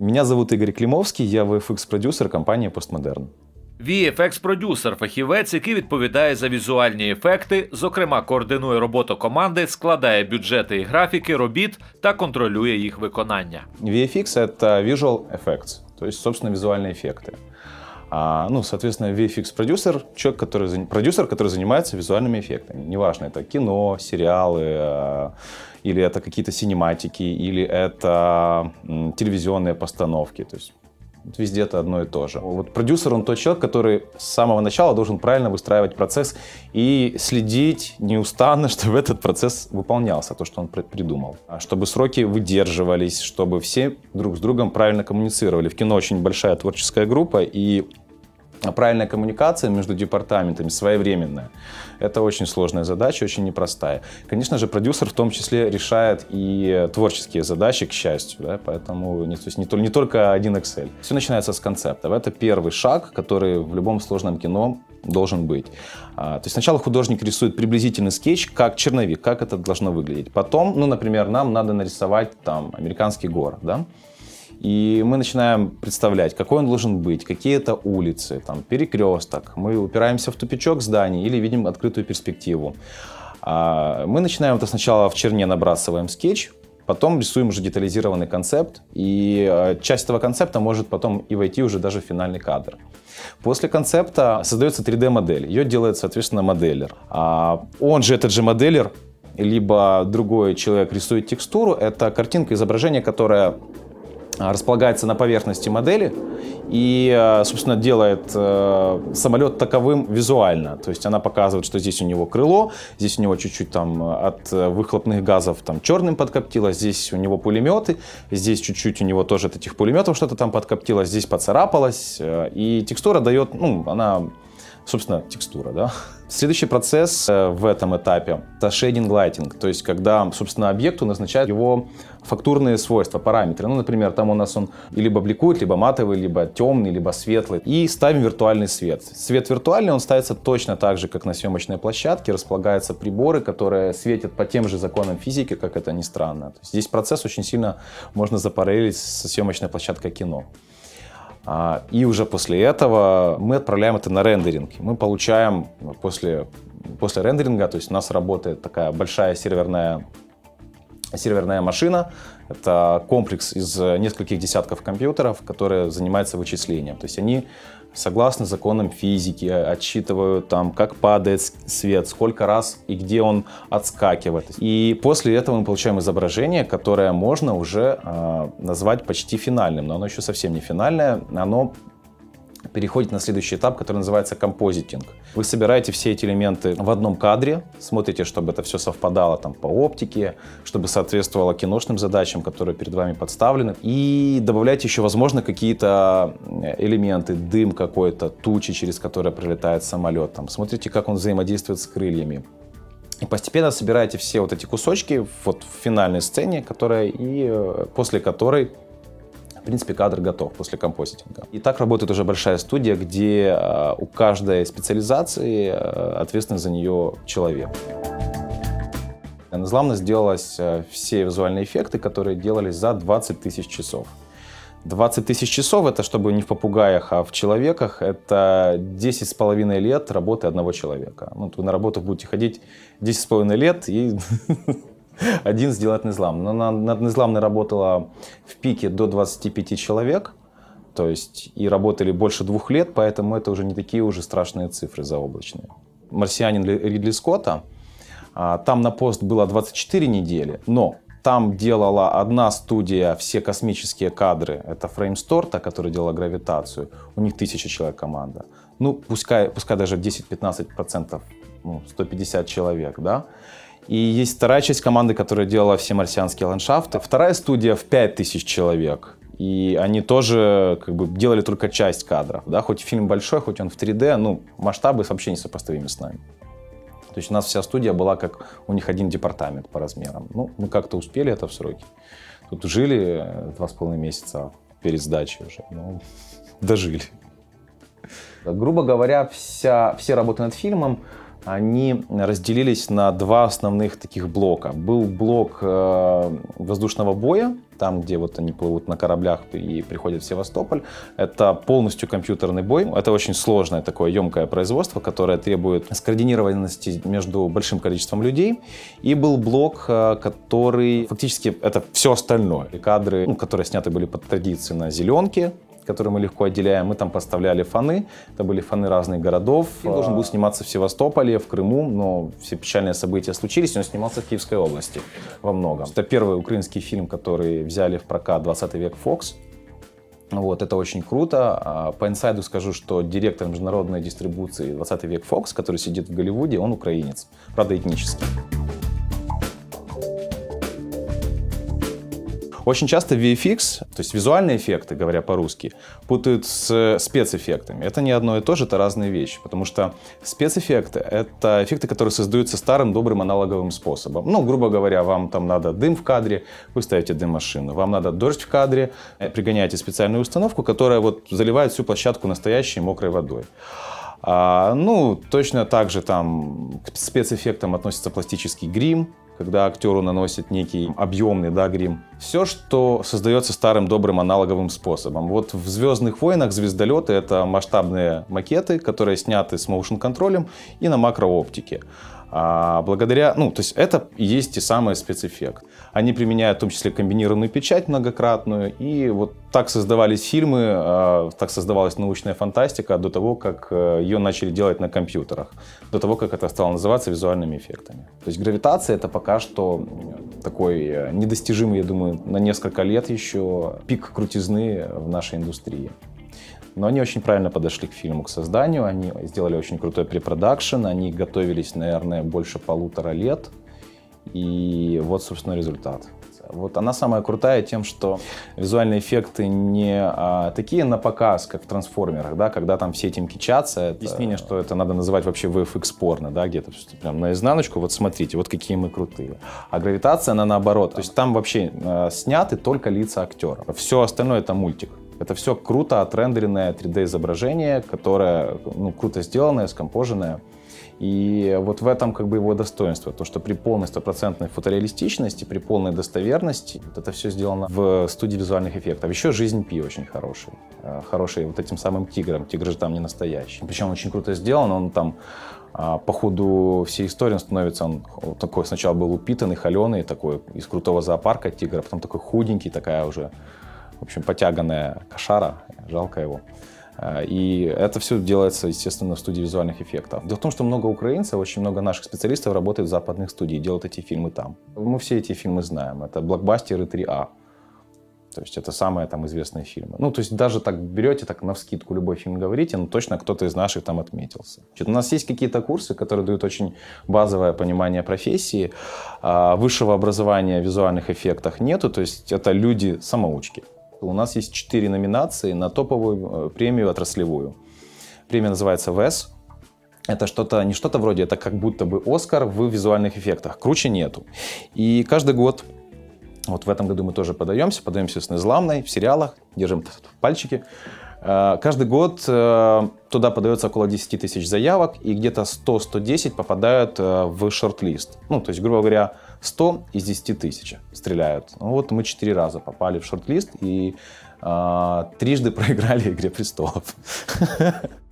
Меня зовут Игорь Климовский, я VFX-продюсер компании Postmodern. VFX-продюсер, фахівець, який відповідає за візуальні ефекти, зокрема координує роботу команди, складає бюджети і графіки робіт та контролює їх виконання. VFX — это Visual Effects, то есть, собственно, визуальные эффекты. А, ну, соответственно, VFX-продюсер — человек, который, продюсер, который занимается визуальными эффектами. Неважно, это кино, сериалы, а, или это какие-то синематики, или это м, телевизионные постановки. То есть Везде это одно и то же. Вот продюсер, он тот человек, который с самого начала должен правильно выстраивать процесс и следить неустанно, чтобы этот процесс выполнялся, то, что он придумал. А чтобы сроки выдерживались, чтобы все друг с другом правильно коммуницировали. В кино очень большая творческая группа, и правильная коммуникация между департаментами своевременная. Это очень сложная задача, очень непростая. Конечно же, продюсер в том числе решает и творческие задачи, к счастью, да, поэтому не, то есть не, не только один Excel. Все начинается с концептов. Это первый шаг, который в любом сложном кино должен быть. А, то есть сначала художник рисует приблизительный скетч, как черновик, как это должно выглядеть. Потом, ну, например, нам надо нарисовать там американский город, да, и мы начинаем представлять, какой он должен быть, какие это улицы, там, перекресток. Мы упираемся в тупичок зданий или видим открытую перспективу. А, мы начинаем это сначала в черне набрасываем скетч, потом рисуем уже детализированный концепт, и а, часть этого концепта может потом и войти уже даже в финальный кадр. После концепта создается 3D-модель, ее делает, соответственно, моделер. А он же, этот же моделер, либо другой человек рисует текстуру, это картинка, изображение, которое располагается на поверхности модели и, э, собственно, делает э, самолет таковым визуально. То есть она показывает, что здесь у него крыло, здесь у него чуть-чуть там от выхлопных газов там черным подкоптило, здесь у него пулеметы, здесь чуть-чуть у него тоже от этих пулеметов что-то там подкоптило, здесь поцарапалось. Э, и текстура дает, ну, она собственно, текстура, да. Следующий процесс э, в этом этапе — это lighting, то есть когда, собственно, объекту назначают его фактурные свойства, параметры. Ну, например, там у нас он либо бликует, либо матовый, либо темный, либо светлый. И ставим виртуальный свет. Свет виртуальный, он ставится точно так же, как на съемочной площадке. Располагаются приборы, которые светят по тем же законам физики, как это ни странно. Здесь процесс очень сильно можно запараллелить со съемочной площадкой кино. А, и уже после этого мы отправляем это на рендеринг. Мы получаем после, после рендеринга, то есть у нас работает такая большая серверная, серверная машина. Это комплекс из нескольких десятков компьютеров, которые занимаются вычислением. То есть они согласно законам физики, отсчитывают там, как падает свет, сколько раз и где он отскакивает. И после этого мы получаем изображение, которое можно уже э, назвать почти финальным, но оно еще совсем не финальное, оно переходит на следующий этап, который называется композитинг. Вы собираете все эти элементы в одном кадре, смотрите, чтобы это все совпадало там по оптике, чтобы соответствовало киношным задачам, которые перед вами подставлены, и добавляете еще, возможно, какие-то элементы, дым какой-то, тучи, через которые пролетает самолет, там, смотрите, как он взаимодействует с крыльями, и постепенно собираете все вот эти кусочки вот в финальной сцене, которая и э, после которой принципе, кадр готов после композитинга. И так работает уже большая студия, где э, у каждой специализации э, ответственный за нее человек. Незламно сделалось э, все визуальные эффекты, которые делались за 20 тысяч часов. 20 тысяч часов это чтобы не в попугаях, а в человеках. Это 10 с половиной лет работы одного человека. Ну, вы на работу будете ходить 10 с половиной лет и один сделать незлам. Но над незламной работало в пике до 25 человек, то есть и работали больше двух лет, поэтому это уже не такие уже страшные цифры заоблачные. «Марсианин» Ридли Скотта, а, там на пост было 24 недели, но там делала одна студия все космические кадры. Это Framestore, та, которая делала гравитацию. У них тысяча человек команда. Ну, пускай, пускай даже 10-15%, ну, 150 человек, да. И есть вторая часть команды, которая делала все марсианские ландшафты. Вторая студия в 5000 человек. И они тоже как бы делали только часть кадров. Да? Хоть фильм большой, хоть он в 3D, ну, масштабы вообще не сопоставимы с нами. То есть у нас вся студия была как у них один департамент по размерам. Ну, мы как-то успели это в сроки. Тут жили два с половиной месяца перед сдачей уже. Ну, дожили. Грубо говоря, вся, все работы над фильмом они разделились на два основных таких блока. Был блок э, воздушного боя, там, где вот они плывут на кораблях и приходят в Севастополь. Это полностью компьютерный бой. Это очень сложное такое емкое производство, которое требует скоординированности между большим количеством людей. И был блок, э, который фактически это все остальное. Кадры, ну, которые сняты были по традиции на зеленке, которые мы легко отделяем. Мы там поставляли фаны, это были фаны разных городов. Фильм должен был сниматься в Севастополе, в Крыму, но все печальные события случились, и он снимался в Киевской области во многом. Это первый украинский фильм, который взяли в прокат 20 век Fox. Вот, это очень круто. А, по инсайду скажу, что директор международной дистрибуции 20 век Fox, который сидит в Голливуде, он украинец, правда этнический. Очень часто VFX, то есть визуальные эффекты, говоря по-русски, путают с спецэффектами. Это не одно и то же, это разные вещи. Потому что спецэффекты — это эффекты, которые создаются старым добрым аналоговым способом. Ну, грубо говоря, вам там надо дым в кадре, вы ставите дым-машину. Вам надо дождь в кадре, э, пригоняете специальную установку, которая вот заливает всю площадку настоящей мокрой водой. А, ну, точно так же там к спецэффектам относится пластический грим, когда актеру наносит некий объемный да, грим. Все, что создается старым добрым аналоговым способом. Вот в «Звездных войнах» звездолеты — это масштабные макеты, которые сняты с моушн-контролем и на макрооптике. А благодаря, ну, то есть это и есть те самые спецэффект. Они применяют в том числе комбинированную печать многократную, и вот так создавались фильмы, а, так создавалась научная фантастика до того, как э, ее начали делать на компьютерах, до того, как это стало называться визуальными эффектами. То есть гравитация это пока что такой э, недостижимый, я думаю, на несколько лет еще пик крутизны в нашей индустрии. Но они очень правильно подошли к фильму, к созданию. Они сделали очень крутой препродакшн. Они готовились, наверное, больше полутора лет. И вот, собственно, результат. Вот она самая крутая тем, что визуальные эффекты не а, такие на показ, как в трансформерах, да, когда там все этим кичатся. Это... Объяснение, что это надо называть вообще VFX порно, да, где-то прям наизнаночку, вот смотрите, вот какие мы крутые. А гравитация, она наоборот. То есть там вообще э, сняты только лица актеров. Все остальное это мультик. Это все круто отрендеренное 3D-изображение, которое ну, круто сделанное, скомпоженное. И вот в этом как бы его достоинство, то, что при полной стопроцентной фотореалистичности, при полной достоверности, вот это все сделано в студии визуальных эффектов. Еще «Жизнь Пи» очень хороший. Э, хороший вот этим самым тигром. Тигр же там не настоящий. Причем очень круто сделан. Он там а, по ходу всей истории он становится, он такой сначала был упитанный, холеный, такой из крутого зоопарка тигра, потом такой худенький, такая уже в общем, потяганная кошара, жалко его. Э, и это все делается, естественно, в студии визуальных эффектов. Дело в том, что много украинцев, очень много наших специалистов работают в западных студиях, делают эти фильмы там. Мы все эти фильмы знаем. Это блокбастеры 3А. То есть это самые там известные фильмы. Ну, то есть даже так берете, так на вскидку любой фильм говорите, но точно кто-то из наших там отметился. Значит, у нас есть какие-то курсы, которые дают очень базовое понимание профессии. А высшего образования в визуальных эффектах нету, то есть это люди-самоучки. У нас есть четыре номинации на топовую э, премию отраслевую. Премия называется ВЭС. Это что-то, не что-то вроде, это как будто бы Оскар в визуальных эффектах. Круче нету. И каждый год, вот в этом году мы тоже подаемся, подаемся с Незламной в сериалах, держим пальчики. Э, каждый год э, туда подается около 10 тысяч заявок, и где-то 100-110 попадают в шорт-лист. Ну, то есть, грубо говоря, 100 из 10 тысяч стреляют. Ну, вот мы четыре раза попали в шорт-лист и а, трижды проиграли «Игре престолов».